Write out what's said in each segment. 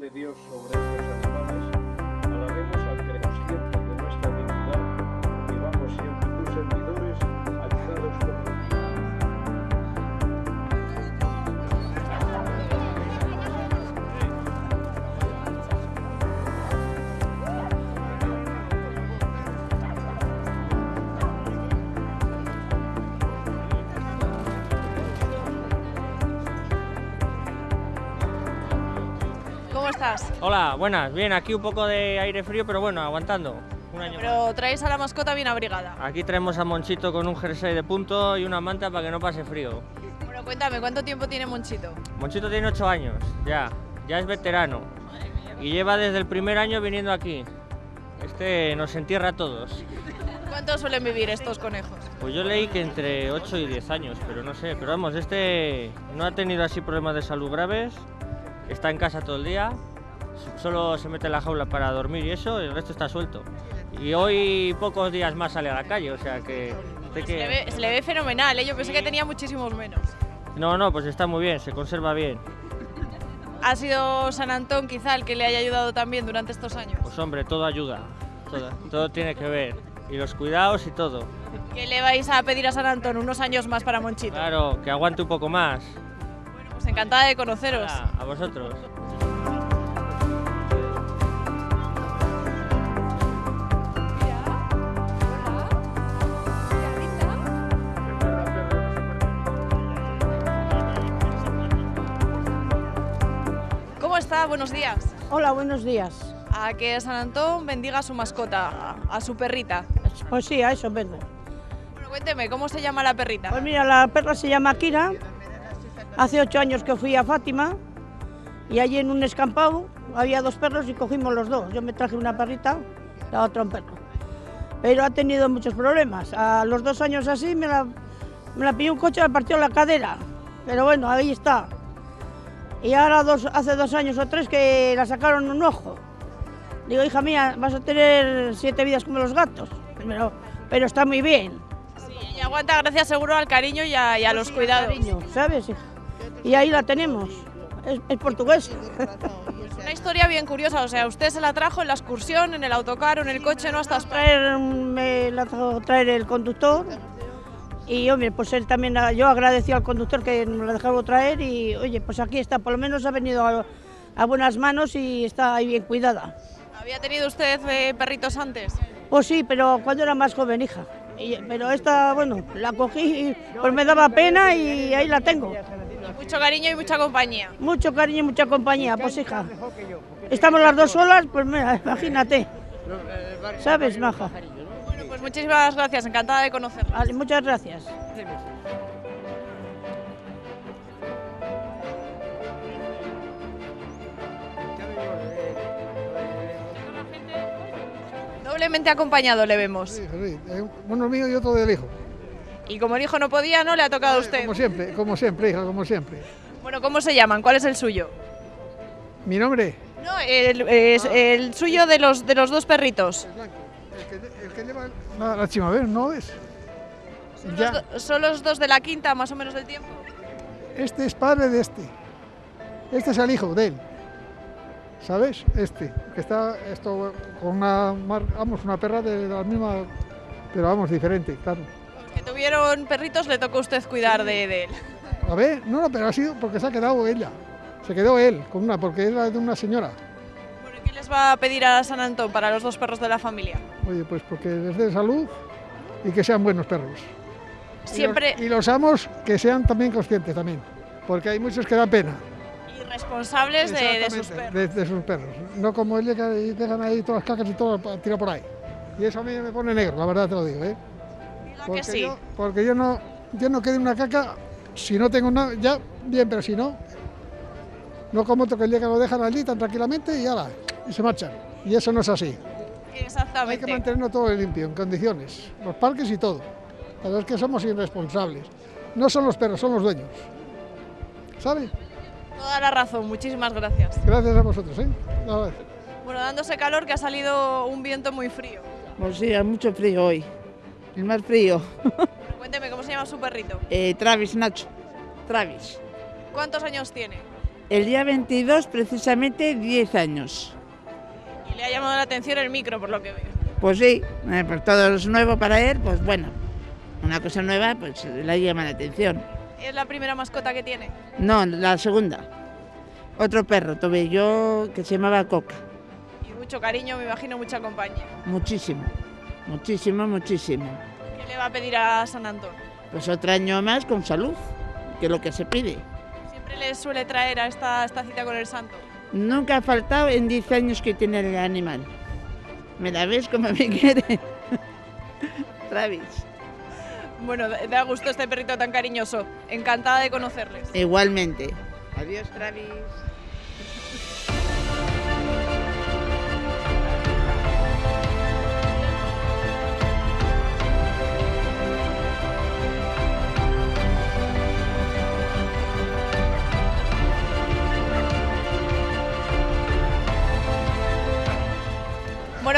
de Dios sobre estos estás? Hola, buenas. Bien, aquí un poco de aire frío, pero bueno, aguantando. Un año más. Pero traéis a la mascota bien abrigada. Aquí traemos a Monchito con un jersey de punto y una manta para que no pase frío. Bueno, cuéntame, ¿cuánto tiempo tiene Monchito? Monchito tiene 8 años, ya. Ya es veterano. Y lleva desde el primer año viniendo aquí. Este nos entierra a todos. ¿Cuánto suelen vivir estos conejos? Pues yo leí que entre 8 y 10 años, pero no sé. Pero vamos, este no ha tenido así problemas de salud graves. Está en casa todo el día. Solo se mete en la jaula para dormir y eso, el resto está suelto. Y hoy pocos días más sale a la calle, o sea que... Se que- le ve, se le ve fenomenal, ¿eh? yo pensé que tenía muchísimos menos. No, no, pues está muy bien, se conserva bien. ¿Ha sido San Antón quizá el que le haya ayudado también durante estos años? Pues hombre, todo ayuda, todo, todo tiene que ver. Y los cuidados y todo. ¿Qué le vais a pedir a San Antón? Unos años más para Monchito. Claro, que aguante un poco más. Bueno, pues encantada de conoceros. Hola, a vosotros. ¿Cómo está? Buenos días. Hola, buenos días. A que San Antón bendiga a su mascota, a, a su perrita. Pues sí, a eso vengo. Bueno, cuénteme, ¿cómo se llama la perrita? Pues mira, la perra se llama Kira. Hace ocho años que fui a Fátima y allí en un escampado había dos perros y cogimos los dos. Yo me traje una perrita, la otra un perro. Pero ha tenido muchos problemas. A los dos años así me la, me la pilló un coche y me partió la cadera. Pero bueno, ahí está. Y ahora dos, hace dos años o tres que la sacaron un ojo. Digo, hija mía, vas a tener siete vidas como los gatos. Pero, pero está muy bien. Sí, y aguanta gracias seguro al cariño y a, y a los cuidados. Cariño, ¿sabes? Y ahí la tenemos. Es, es portuguesa. Una historia bien curiosa, o sea, usted se la trajo en la excursión, en el autocar o en el coche, no hasta España. traer, me la trajo traer el conductor. Y hombre, pues él también, yo agradecí al conductor que me la dejaba traer y oye, pues aquí está, por lo menos ha venido a, a buenas manos y está ahí bien cuidada. ¿Había tenido usted eh, perritos antes? Pues sí, pero cuando era más joven, hija. Y- pero esta, bueno, la cogí y pues me daba pena y ahí la tengo. Mucho cariño y mucha compañía. Mucho cariño y mucha compañía, pues hija. Estamos las dos solas, pues mira, imagínate. ¿Sabes, maja? Muchísimas gracias, encantada de conocerla. Vale, muchas gracias. Doblemente acompañado le vemos. Sí, sí, uno mío y otro del hijo. Y como el hijo no podía, no le ha tocado a usted. Como siempre, como siempre, hija, como siempre. Bueno, ¿cómo se llaman? ¿Cuál es el suyo? Mi nombre No, el, es el suyo de los, de los dos perritos. Blanco. El que, el que lleva la, la. ¿No ves? Son Ya. los, do- son los dos de la quinta, más o menos del tiempo. Este es padre de este. Este es el hijo de él. ¿Sabes? Este, que está esto con una, vamos, una perra de la misma, pero vamos, diferente, claro. Los que tuvieron perritos le tocó a usted cuidar de, de él. A ver, no, no, pero ha sido porque se ha quedado ella. Se quedó él con una, porque era de una señora. Bueno, ¿y ¿Qué les va a pedir a San Antón para los dos perros de la familia? Oye, pues porque les dé salud y que sean buenos perros. Y los- Siempre Y los, amos que sean también conscientes también, porque hay muchos que dan pena. irresponsables de, de sus perros. de- de sus perros. No como ellos que dejan ahí todas las cacas y todo tira por ahí. Y eso a mí me pone negro, la verdad te lo digo, ¿eh? Porque que sí. yo, porque yo no, yo no quedo una caca, si no tengo nada, ya, bien, pero si no, no como otro que llega lo dejan allí tan tranquilamente y ala, y se marchan. Y eso no es así. Hay que Exactamente. mantenerlo todo limpio, en condiciones, los parques y todo. Pero es que somos irresponsables. No son los perros, son los dueños. ¿Sabes? Toda la razón, muchísimas gracias. Gracias a vosotros, ¿eh? Nada. Bueno, dándose calor que ha salido un viento muy frío. Pues sí, hay mucho frío hoy. El más frío. Pero cuénteme, ¿cómo se llama su perrito? Eh, Travis, Nacho. Travis. ¿Cuántos años tiene? El día 22, precisamente 10 años. Y le ha llamado la atención el micro, por lo que veo. Pues sí, eh, pues todo es nuevo para él, pues bueno, una cosa nueva, pues le llama la atención. ¿Es la primera mascota que tiene? No, la segunda. Otro perro tuve yo que se llamaba Coca. Y mucho cariño, me imagino, mucha compañía. Muchísimo, muchísimo, muchísimo. ¿Qué le va a pedir a San Antón? Pues otro año más con salud, que es lo que se pide. Siempre le suele traer a esta, esta cita con el santo. Nunca ha faltado en 10 años que tiene el animal. ¿Me la ves como me quiere? Travis. Bueno, da da gusto este perrito tan cariñoso. Encantada de conocerles. Igualmente. Adiós, Travis.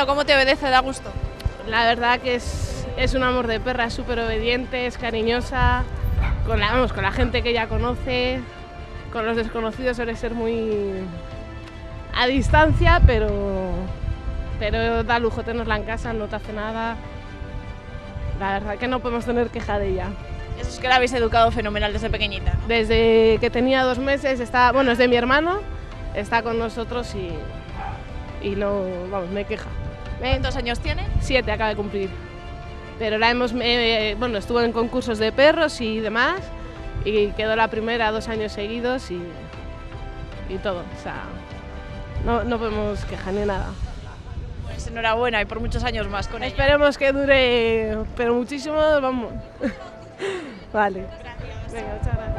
Bueno, ¿cómo te obedece? Da gusto. La verdad que es, es un amor de perra, es súper obediente, es cariñosa, con la, vamos, con la gente que ella conoce, con los desconocidos suele ser muy a distancia, pero, pero da lujo tenerla en casa, no te hace nada. La verdad que no podemos tener queja de ella. Eso es que la habéis educado fenomenal desde pequeñita. ¿no? Desde que tenía dos meses, está, bueno, es de mi hermano, está con nosotros y, y no, vamos, me queja. ¿Cuántos años tiene? Siete acaba de cumplir. Pero la hemos, eh, bueno, estuvo en concursos de perros y demás y quedó la primera dos años seguidos y, y todo. O sea, no, no podemos quejar ni nada. Pues enhorabuena y por muchos años más con ella. Esperemos que dure, pero muchísimo, vamos. vale. Venga, muchas gracias.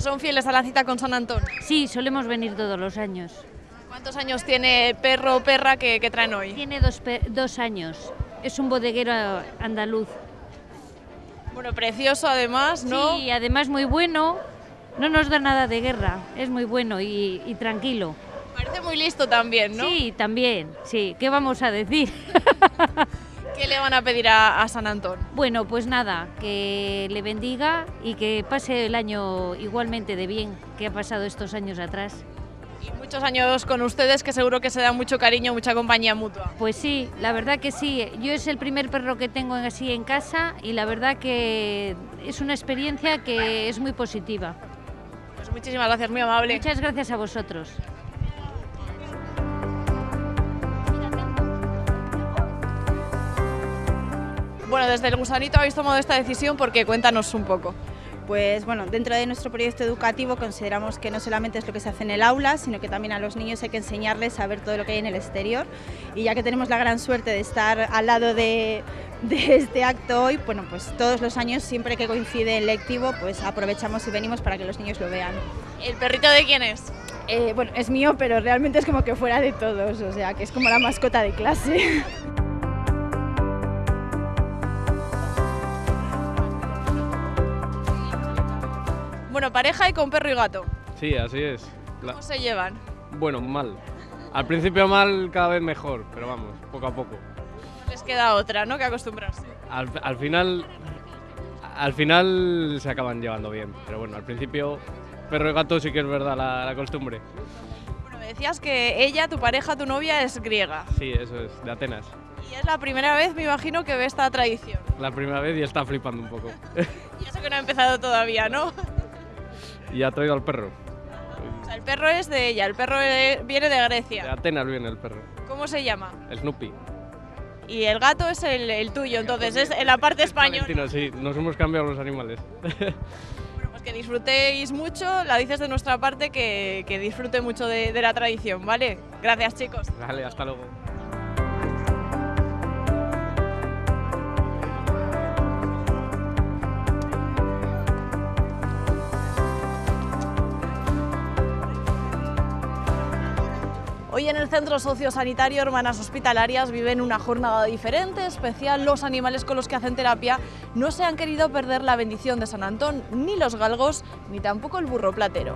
Son fieles a la cita con San Antón. Sí, solemos venir todos los años. ¿Cuántos años tiene perro o perra que, que traen hoy? Tiene dos, dos años. Es un bodeguero andaluz. Bueno, precioso además, ¿no? Sí, además muy bueno. No nos da nada de guerra. Es muy bueno y, y tranquilo. Parece muy listo también, ¿no? Sí, también. Sí, ¿qué vamos a decir? ¿Qué le van a pedir a, a San Antón? Bueno, pues nada, que le bendiga y que pase el año igualmente de bien que ha pasado estos años atrás. Y muchos años con ustedes que seguro que se da mucho cariño, mucha compañía mutua. Pues sí, la verdad que sí. Yo es el primer perro que tengo así en casa y la verdad que es una experiencia que es muy positiva. Pues muchísimas gracias, muy amable. Muchas gracias a vosotros. Bueno, desde el gusanito habéis tomado esta decisión porque cuéntanos un poco. Pues bueno, dentro de nuestro proyecto educativo consideramos que no solamente es lo que se hace en el aula, sino que también a los niños hay que enseñarles a ver todo lo que hay en el exterior. Y ya que tenemos la gran suerte de estar al lado de, de este acto hoy, bueno, pues todos los años, siempre que coincide el lectivo, pues aprovechamos y venimos para que los niños lo vean. ¿El perrito de quién es? Eh, bueno, es mío, pero realmente es como que fuera de todos, o sea, que es como la mascota de clase. Bueno, pareja y con perro y gato. Sí, así es. La- ¿Cómo se llevan? Bueno, mal. Al principio mal, cada vez mejor, pero vamos, poco a poco. Les queda otra, ¿no? Que acostumbrarse. Al, al final, al final se acaban llevando bien, pero bueno, al principio perro y gato sí que es verdad la, la costumbre. Bueno, me decías que ella, tu pareja, tu novia es griega. Sí, eso es, de Atenas. Y es la primera vez, me imagino, que ve esta tradición. La primera vez y está flipando un poco. Y eso que no ha empezado todavía, ¿no? y ha traído al perro. O sea, el perro es de ella, el perro eh, viene de De Grecia. Atenas viene el perro. ¿Cómo se llama? Snoopy. Y el gato es el, el tuyo, entonces es en la parte española. Valentino, sí, nos hemos cambiado los animales. Bueno, pues que disfrutéis mucho, la dices de nuestra parte que, que disfrute mucho de, de la tradición, ¿vale? Gracias, chicos. Vale, hasta luego. Hoy en el Centro Sociosanitario Hermanas Hospitalarias viven una jornada diferente, especial. Los animales con los que hacen terapia no se han querido perder la bendición de San Antón, ni los galgos, ni tampoco el burro platero.